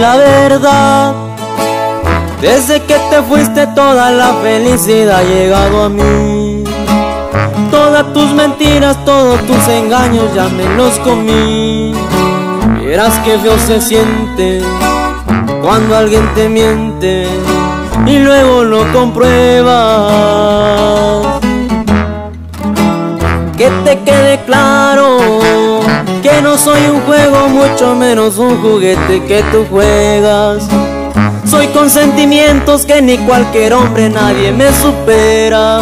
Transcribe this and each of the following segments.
verdad. Desde que te fuiste toda la felicidad ha llegado a mí. Todas tus mentiras, todos tus engaños ya me los comí. Verás que feo se siente cuando alguien te miente y luego lo compruebas. Que te quede claro no soy un juego, mucho menos un juguete que tú juegas. Soy con sentimientos que ni cualquier hombre, nadie me supera.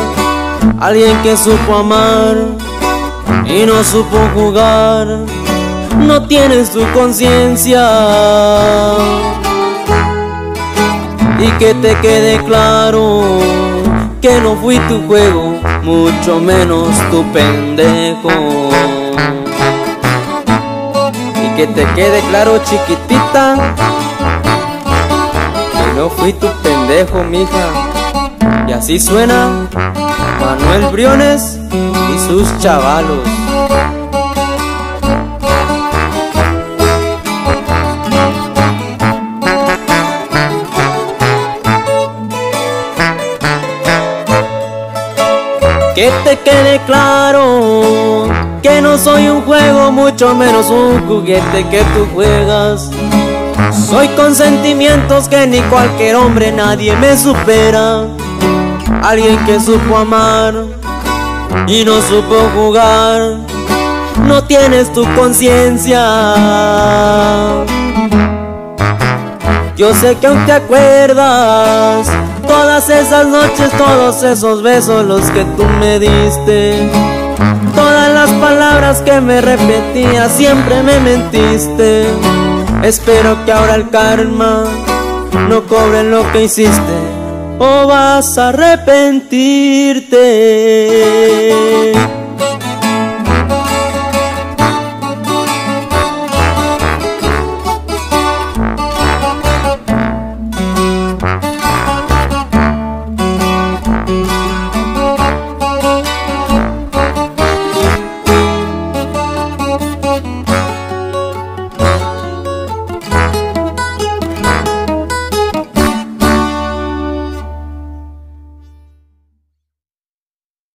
Alguien que supo amar y no supo jugar, no tienes tu conciencia. Y que te quede claro que no fui tu juego, mucho menos tu pendejo. Que te quede claro, chiquitita, que no fui tu pendejo, mija. Y así suena Manuel Briones y sus chavalos. Que te quede claro soy un juego, mucho menos un juguete que tú juegas. Soy con sentimientos que ni cualquier hombre, nadie me supera. Alguien que supo amar y no supo jugar. No tienes tu conciencia. Yo sé que aún te acuerdas Todas esas noches, todos esos besos los que tú me diste Todas las palabras que me repetías, siempre me mentiste. Espero que ahora el karma no cobre lo que hiciste. O vas a arrepentirte